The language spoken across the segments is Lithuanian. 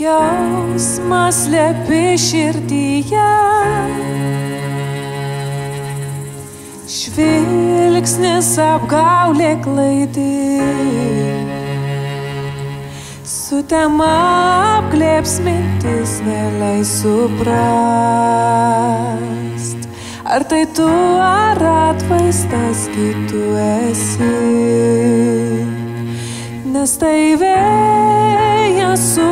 skausmas lepi širdyje. Žvilgsnis apgaulė klaidai. Su tema apglėps mintis, neleis suprast. Ar tai tu, ar atvaizdas kitų esi? Nes tai vėjas sujaukė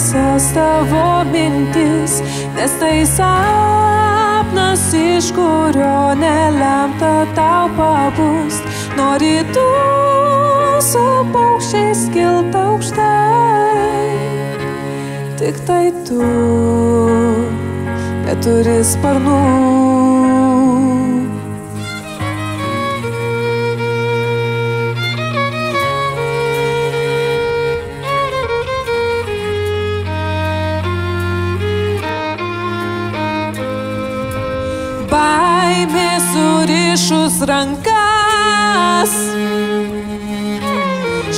visas tavo mintis, nes tai sapnas, iš kurio nelemta tau pabūst. Nori tu su paukščiais kilt aukštai, tik tai tu neturi sparnų. Baimė surišus rankas,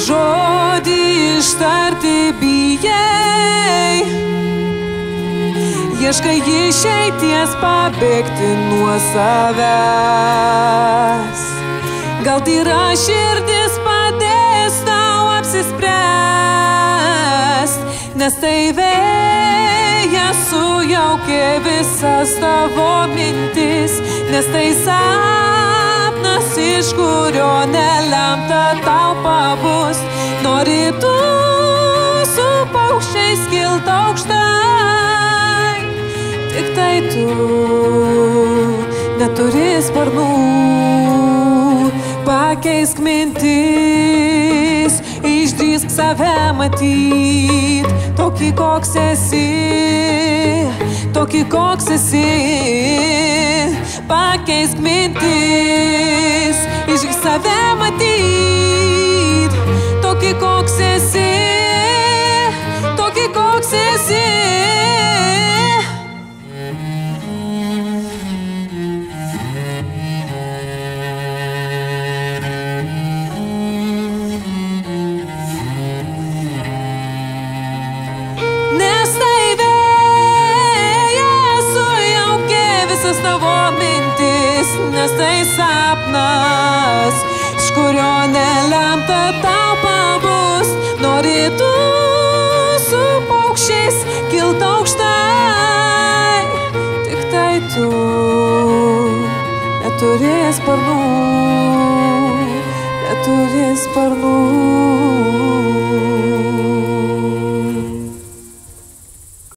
žodį ištarti bijai. Ieškai išeities pabėgti nuo savęs. Gal tyra širdis padės tau apsispręst, nes tai vėjas sujaukė visas tavo mintis, nes tai sapnas, iš kurio nelemta tau pabus. Nori tu su paukščiais kilt aukštai, tik tai tu neturi sparnų. Pakeisk mintis, išdrįsk save matyt, tokį koks esi, tokį koks esi. Pakeisk mintis, išdrįsk save matyt, nes tai sapnas, iš kurio nelemta tau pabus. Nori tu su paukščiais kilt aukštai, tik tai tu neturi sparnų, neturi sparnų.